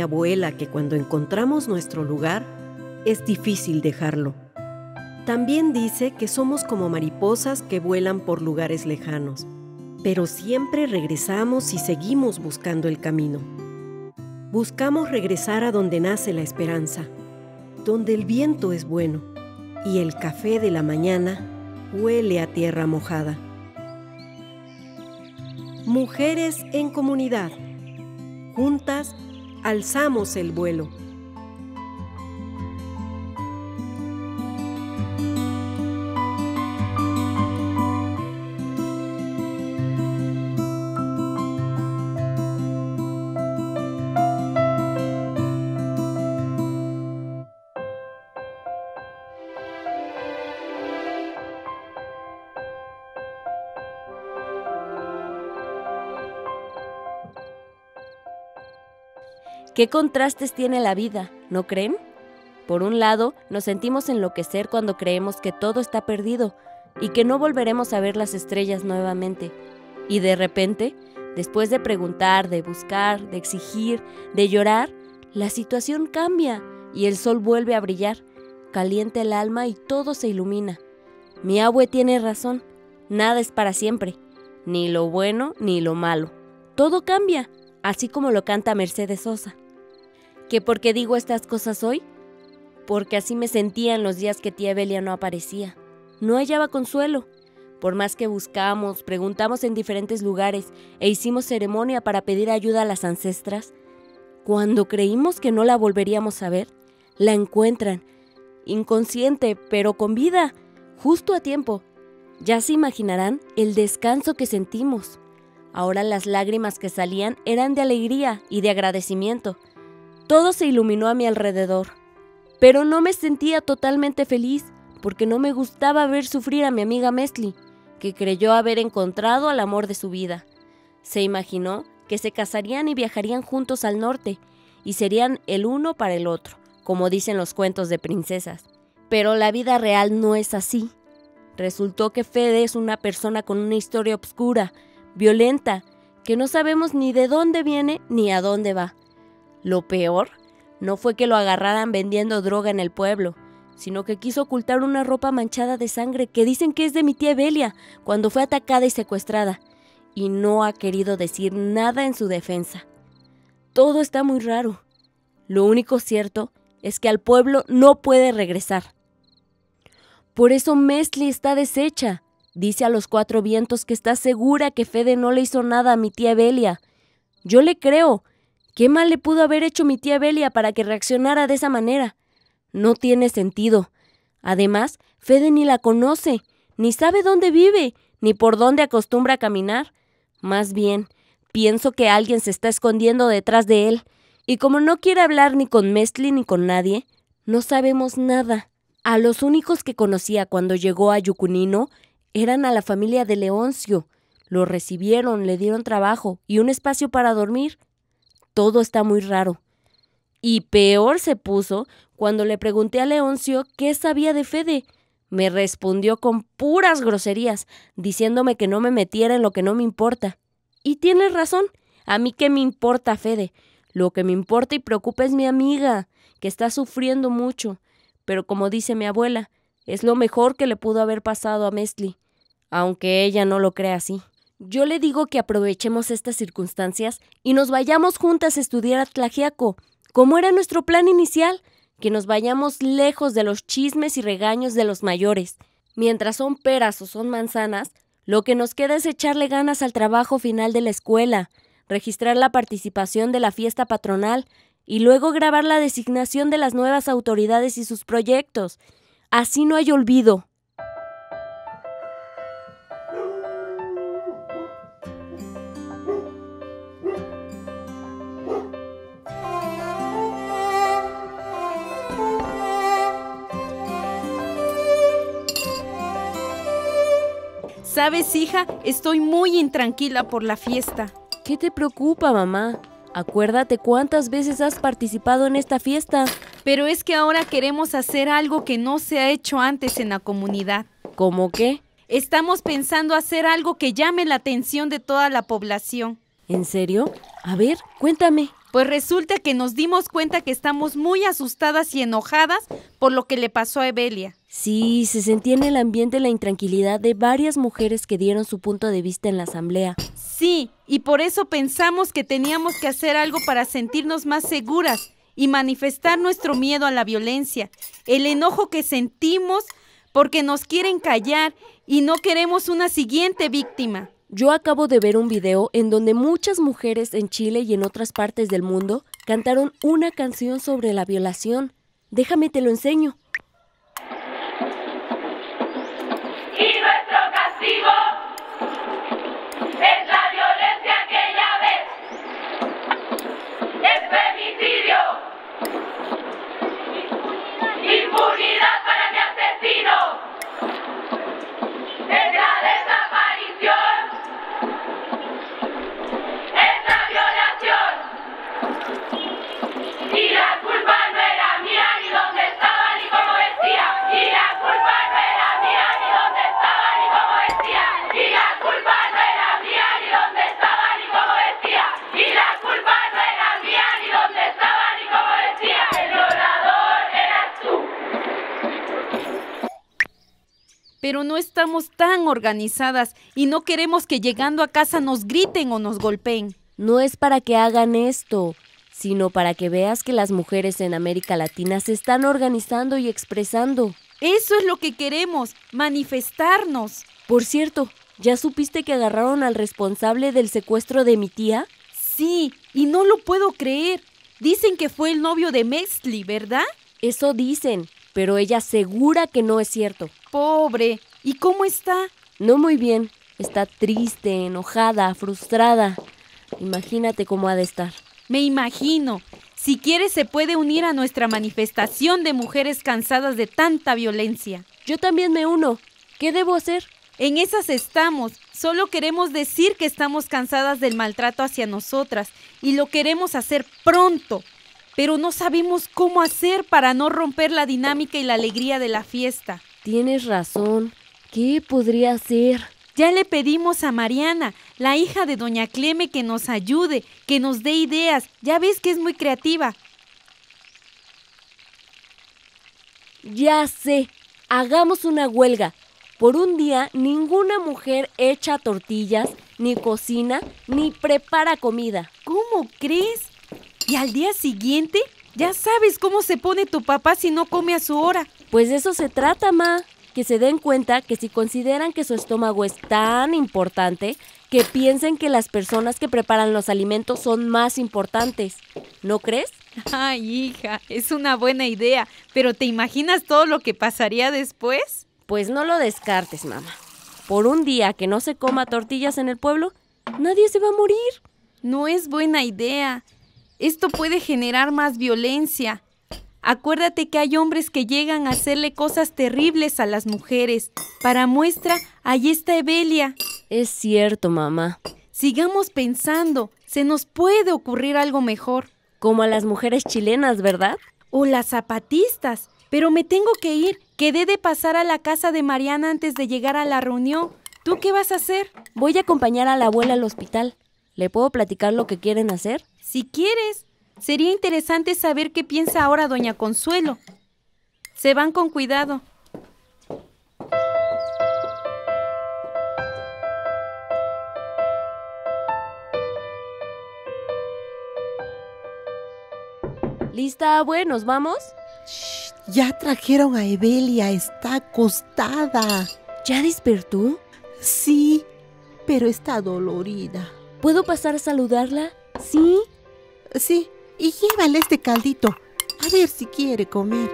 Mi abuela que cuando encontramos nuestro lugar, es difícil dejarlo. También dice que somos como mariposas que vuelan por lugares lejanos, pero siempre regresamos y seguimos buscando el camino. Buscamos regresar a donde nace la esperanza, donde el viento es bueno y el café de la mañana huele a tierra mojada. Mujeres en comunidad. Juntas alzamos el vuelo. ¿Qué contrastes tiene la vida, no creen? Por un lado, nos sentimos enloquecer cuando creemos que todo está perdido y que no volveremos a ver las estrellas nuevamente. Y de repente, después de preguntar, de buscar, de exigir, de llorar, la situación cambia y el sol vuelve a brillar, calienta el alma y todo se ilumina. Mi abue tiene razón, nada es para siempre, ni lo bueno ni lo malo. Todo cambia, así como lo canta Mercedes Sosa. ¿Que por qué digo estas cosas hoy? Porque así me sentía en los días que tía Belia no aparecía. No hallaba consuelo. Por más que buscamos, preguntamos en diferentes lugares e hicimos ceremonia para pedir ayuda a las ancestras, cuando creímos que no la volveríamos a ver, la encuentran, inconsciente, pero con vida, justo a tiempo. Ya se imaginarán el descanso que sentimos. Ahora las lágrimas que salían eran de alegría y de agradecimiento. Todo se iluminó a mi alrededor, pero no me sentía totalmente feliz porque no me gustaba ver sufrir a mi amiga Mesli, que creyó haber encontrado al amor de su vida. Se imaginó que se casarían y viajarían juntos al norte, y serían el uno para el otro, como dicen los cuentos de princesas. Pero la vida real no es así. Resultó que Fede es una persona con una historia oscura, violenta, que no sabemos ni de dónde viene ni a dónde va. Lo peor no fue que lo agarraran vendiendo droga en el pueblo, sino que quiso ocultar una ropa manchada de sangre que dicen que es de mi tía Belia cuando fue atacada y secuestrada, y no ha querido decir nada en su defensa. Todo está muy raro. Lo único cierto es que al pueblo no puede regresar. Por eso Mesli está deshecha. Dice a los cuatro vientos que está segura que Fede no le hizo nada a mi tía Belia. Yo le creo, ¿Qué mal le pudo haber hecho mi tía Belia para que reaccionara de esa manera? No tiene sentido. Además, Fede ni la conoce, ni sabe dónde vive, ni por dónde acostumbra a caminar. Más bien, pienso que alguien se está escondiendo detrás de él, y como no quiere hablar ni con Mesli ni con nadie, no sabemos nada. A los únicos que conocía cuando llegó a Yucunino eran a la familia de Leoncio. Lo recibieron, le dieron trabajo y un espacio para dormir, todo está muy raro. Y peor se puso cuando le pregunté a Leoncio qué sabía de Fede. Me respondió con puras groserías, diciéndome que no me metiera en lo que no me importa. Y tiene razón. A mí qué me importa, Fede. Lo que me importa y preocupa es mi amiga, que está sufriendo mucho. Pero como dice mi abuela, es lo mejor que le pudo haber pasado a Mesli, aunque ella no lo crea así. Yo le digo que aprovechemos estas circunstancias y nos vayamos juntas a estudiar a como era nuestro plan inicial, que nos vayamos lejos de los chismes y regaños de los mayores. Mientras son peras o son manzanas, lo que nos queda es echarle ganas al trabajo final de la escuela, registrar la participación de la fiesta patronal y luego grabar la designación de las nuevas autoridades y sus proyectos. Así no hay olvido. Sabes, hija, estoy muy intranquila por la fiesta. ¿Qué te preocupa, mamá? Acuérdate cuántas veces has participado en esta fiesta. Pero es que ahora queremos hacer algo que no se ha hecho antes en la comunidad. ¿Cómo qué? Estamos pensando hacer algo que llame la atención de toda la población. ¿En serio? A ver, cuéntame. Pues resulta que nos dimos cuenta que estamos muy asustadas y enojadas por lo que le pasó a Evelia. Sí, se sentía en el ambiente la intranquilidad de varias mujeres que dieron su punto de vista en la asamblea. Sí, y por eso pensamos que teníamos que hacer algo para sentirnos más seguras y manifestar nuestro miedo a la violencia, el enojo que sentimos porque nos quieren callar y no queremos una siguiente víctima. Yo acabo de ver un video en donde muchas mujeres en Chile y en otras partes del mundo cantaron una canción sobre la violación. Déjame te lo enseño. Pero no estamos tan organizadas y no queremos que llegando a casa nos griten o nos golpeen. No es para que hagan esto, sino para que veas que las mujeres en América Latina se están organizando y expresando. Eso es lo que queremos, manifestarnos. Por cierto, ¿ya supiste que agarraron al responsable del secuestro de mi tía? Sí, y no lo puedo creer. Dicen que fue el novio de Mesli, ¿verdad? Eso dicen, pero ella asegura que no es cierto. Pobre. ¿Y cómo está? No muy bien. Está triste, enojada, frustrada. Imagínate cómo ha de estar. Me imagino. Si quiere se puede unir a nuestra manifestación de mujeres cansadas de tanta violencia. Yo también me uno. ¿Qué debo hacer? En esas estamos. Solo queremos decir que estamos cansadas del maltrato hacia nosotras y lo queremos hacer pronto. Pero no sabemos cómo hacer para no romper la dinámica y la alegría de la fiesta. Tienes razón. ¿Qué podría hacer? Ya le pedimos a Mariana, la hija de doña Cleme, que nos ayude, que nos dé ideas. Ya ves que es muy creativa. Ya sé. Hagamos una huelga. Por un día ninguna mujer echa tortillas, ni cocina, ni prepara comida. ¿Cómo crees? Y al día siguiente, ya sabes cómo se pone tu papá si no come a su hora. Pues de eso se trata, Ma. Que se den cuenta que si consideran que su estómago es tan importante, que piensen que las personas que preparan los alimentos son más importantes. ¿No crees? Ay, hija, es una buena idea, pero ¿te imaginas todo lo que pasaría después? Pues no lo descartes, mamá. Por un día que no se coma tortillas en el pueblo, nadie se va a morir. No es buena idea. Esto puede generar más violencia. Acuérdate que hay hombres que llegan a hacerle cosas terribles a las mujeres. Para muestra, ahí está Evelia. Es cierto, mamá. Sigamos pensando, se nos puede ocurrir algo mejor. Como a las mujeres chilenas, ¿verdad? O las zapatistas. Pero me tengo que ir. Quedé de pasar a la casa de Mariana antes de llegar a la reunión. ¿Tú qué vas a hacer? Voy a acompañar a la abuela al hospital. ¿Le puedo platicar lo que quieren hacer? Si quieres. Sería interesante saber qué piensa ahora doña Consuelo. Se van con cuidado. ¿Lista, abue? ¿Nos vamos? Ya trajeron a Evelia, está acostada. ¿Ya despertó? Sí, pero está dolorida. ¿Puedo pasar a saludarla? ¿Sí? Sí, y llévale este caldito. A ver si quiere comer.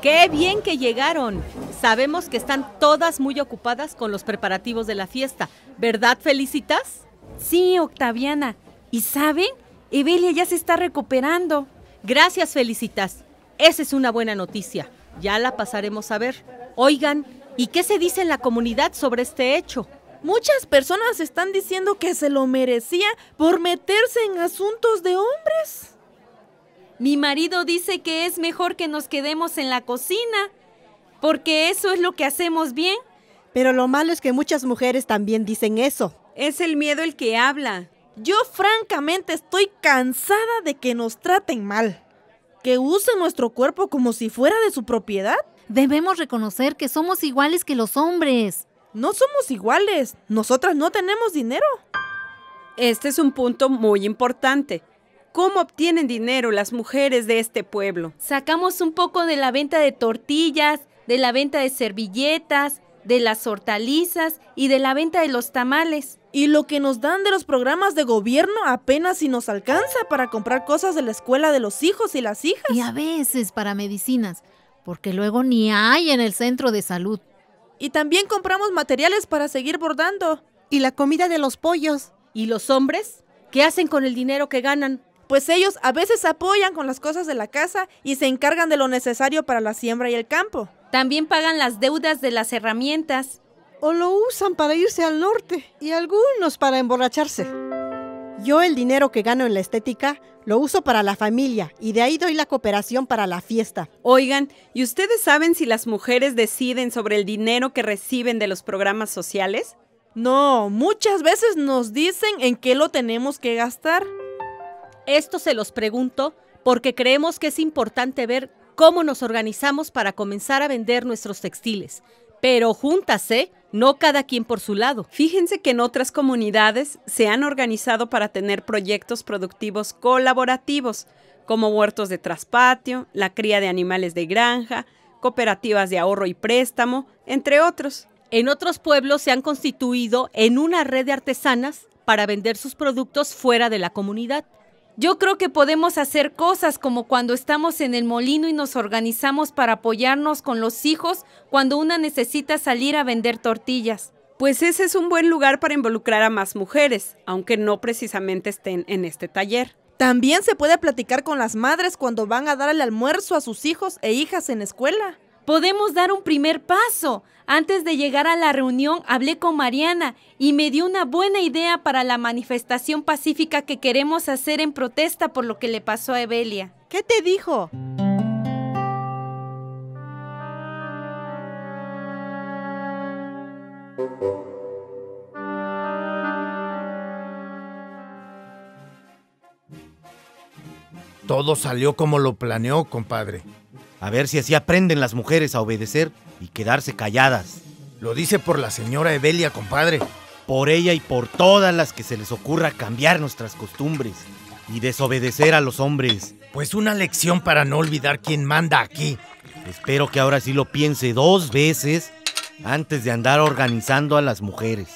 ¡Qué bien que llegaron! Sabemos que están todas muy ocupadas con los preparativos de la fiesta. ¿Verdad, Felicitas? Sí, Octaviana. ¿Y saben? Evelia ya se está recuperando. Gracias, Felicitas. Esa es una buena noticia. Ya la pasaremos a ver. Oigan, ¿y qué se dice en la comunidad sobre este hecho? Muchas personas están diciendo que se lo merecía por meterse en asuntos de hombres. Mi marido dice que es mejor que nos quedemos en la cocina, porque eso es lo que hacemos bien. Pero lo malo es que muchas mujeres también dicen eso. Es el miedo el que habla. Yo francamente estoy cansada de que nos traten mal. Que usen nuestro cuerpo como si fuera de su propiedad. Debemos reconocer que somos iguales que los hombres. No somos iguales. Nosotras no tenemos dinero. Este es un punto muy importante. ¿Cómo obtienen dinero las mujeres de este pueblo? Sacamos un poco de la venta de tortillas, de la venta de servilletas, de las hortalizas y de la venta de los tamales. Y lo que nos dan de los programas de gobierno apenas si nos alcanza para comprar cosas de la escuela de los hijos y las hijas. Y a veces para medicinas, porque luego ni hay en el centro de salud. Y también compramos materiales para seguir bordando. Y la comida de los pollos. ¿Y los hombres? ¿Qué hacen con el dinero que ganan? Pues ellos a veces apoyan con las cosas de la casa y se encargan de lo necesario para la siembra y el campo. También pagan las deudas de las herramientas. O lo usan para irse al norte y algunos para emborracharse. Yo el dinero que gano en la estética lo uso para la familia y de ahí doy la cooperación para la fiesta. Oigan, ¿y ustedes saben si las mujeres deciden sobre el dinero que reciben de los programas sociales? No, muchas veces nos dicen en qué lo tenemos que gastar. Esto se los pregunto porque creemos que es importante ver cómo nos organizamos para comenzar a vender nuestros textiles. Pero juntas, ¿eh? No cada quien por su lado. Fíjense que en otras comunidades se han organizado para tener proyectos productivos colaborativos, como huertos de traspatio, la cría de animales de granja, cooperativas de ahorro y préstamo, entre otros. En otros pueblos se han constituido en una red de artesanas para vender sus productos fuera de la comunidad. Yo creo que podemos hacer cosas como cuando estamos en el molino y nos organizamos para apoyarnos con los hijos cuando una necesita salir a vender tortillas. Pues ese es un buen lugar para involucrar a más mujeres, aunque no precisamente estén en este taller. También se puede platicar con las madres cuando van a dar el almuerzo a sus hijos e hijas en escuela. Podemos dar un primer paso. Antes de llegar a la reunión hablé con Mariana y me dio una buena idea para la manifestación pacífica que queremos hacer en protesta por lo que le pasó a Evelia. ¿Qué te dijo? Todo salió como lo planeó, compadre. A ver si así aprenden las mujeres a obedecer y quedarse calladas. Lo dice por la señora Evelia, compadre. Por ella y por todas las que se les ocurra cambiar nuestras costumbres y desobedecer a los hombres. Pues una lección para no olvidar quién manda aquí. Espero que ahora sí lo piense dos veces antes de andar organizando a las mujeres.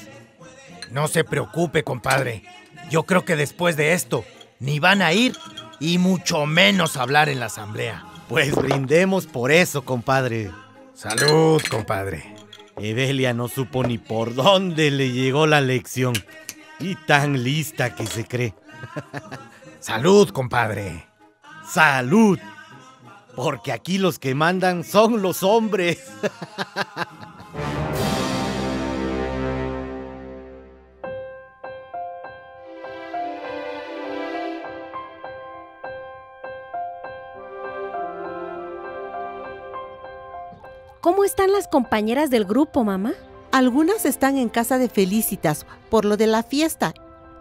No se preocupe, compadre. Yo creo que después de esto, ni van a ir y mucho menos hablar en la asamblea. Pues brindemos por eso, compadre. Salud, compadre. Evelia no supo ni por dónde le llegó la lección. Y tan lista que se cree. Salud, compadre. Salud. Porque aquí los que mandan son los hombres. ¿Cómo están las compañeras del grupo, mamá? Algunas están en casa de Felicitas por lo de la fiesta.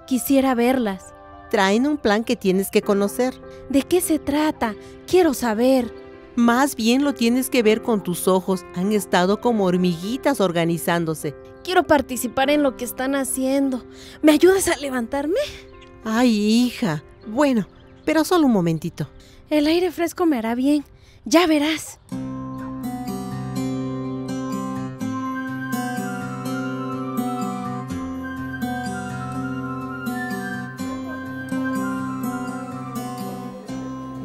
Quisiera verlas. Traen un plan que tienes que conocer. ¿De qué se trata? Quiero saber. Más bien lo tienes que ver con tus ojos. Han estado como hormiguitas organizándose. Quiero participar en lo que están haciendo. ¿Me ayudas a levantarme? Ay, hija. Bueno, pero solo un momentito. El aire fresco me hará bien. Ya verás.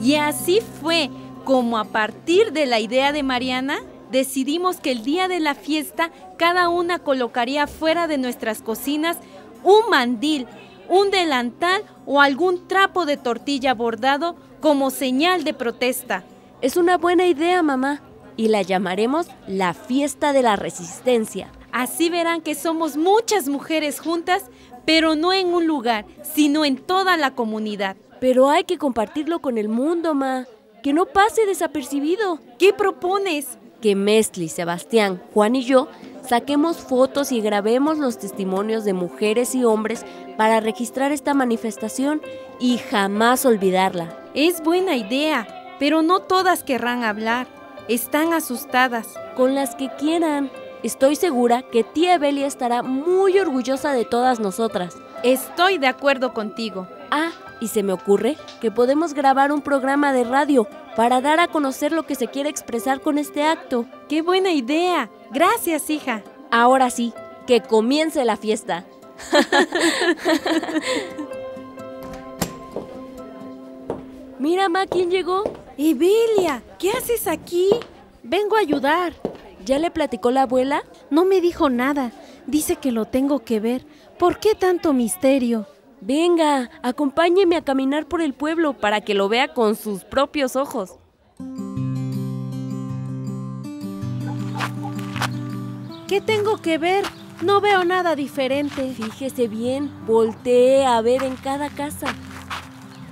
Y así fue como a partir de la idea de Mariana, decidimos que el día de la fiesta cada una colocaría fuera de nuestras cocinas un mandil, un delantal o algún trapo de tortilla bordado como señal de protesta. Es una buena idea, mamá. Y la llamaremos la fiesta de la resistencia. Así verán que somos muchas mujeres juntas, pero no en un lugar, sino en toda la comunidad. Pero hay que compartirlo con el mundo, ma. Que no pase desapercibido. ¿Qué propones? Que Mestli, Sebastián, Juan y yo saquemos fotos y grabemos los testimonios de mujeres y hombres para registrar esta manifestación y jamás olvidarla. Es buena idea, pero no todas querrán hablar. Están asustadas. Con las que quieran. Estoy segura que tía Belia estará muy orgullosa de todas nosotras. Estoy de acuerdo contigo. Ah, y se me ocurre que podemos grabar un programa de radio para dar a conocer lo que se quiere expresar con este acto. ¡Qué buena idea! Gracias, hija. Ahora sí, que comience la fiesta. Mira, Ma, ¿quién llegó? Evelia, ¿qué haces aquí? Vengo a ayudar. ¿Ya le platicó la abuela? No me dijo nada. Dice que lo tengo que ver. ¿Por qué tanto misterio? Venga, acompáñeme a caminar por el pueblo para que lo vea con sus propios ojos. ¿Qué tengo que ver? No veo nada diferente. Fíjese bien, voltee a ver en cada casa.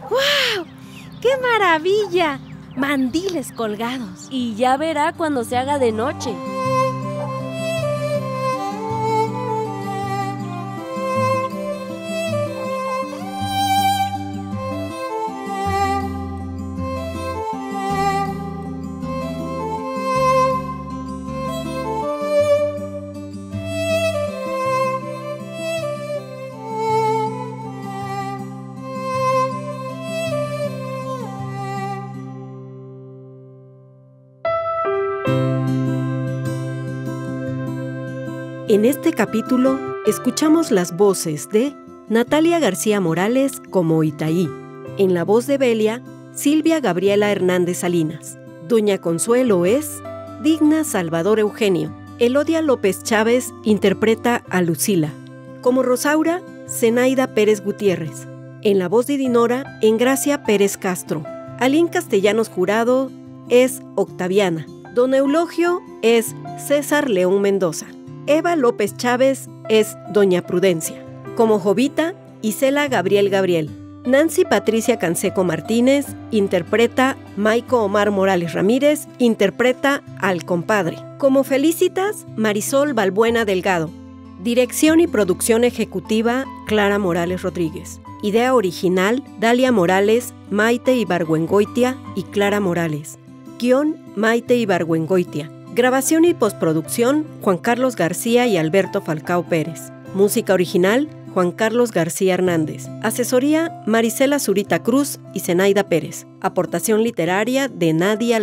¡Wow! ¡Qué maravilla! Mandiles colgados. Y ya verá cuando se haga de noche. En este capítulo escuchamos las voces de Natalia García Morales como Itaí, en la voz de Belia, Silvia Gabriela Hernández Salinas. Doña Consuelo es Digna Salvador Eugenio. Elodia López Chávez interpreta a Lucila. Como Rosaura, Zenaida Pérez Gutiérrez. En la voz de Dinora, Engracia Pérez Castro. Alín Castellanos Jurado es Octaviana. Don Eulogio es César León Mendoza. Eva López Chávez es Doña Prudencia. Como Jovita, Isela Gabriel Gabriel. Nancy Patricia Canseco Martínez interpreta Maico Omar Morales Ramírez, interpreta al compadre. Como Felicitas, Marisol Balbuena Delgado. Dirección y producción ejecutiva, Clara Morales Rodríguez. Idea original, Dalia Morales, Maite Ibargüengoitia y Clara Morales. Guión, Maite Ibargüengoitia. Grabación y postproducción, Juan Carlos García y Alberto Falcao Pérez. Música original, Juan Carlos García Hernández. Asesoría, Marisela Zurita Cruz y Zenaida Pérez. Aportación literaria de Nadia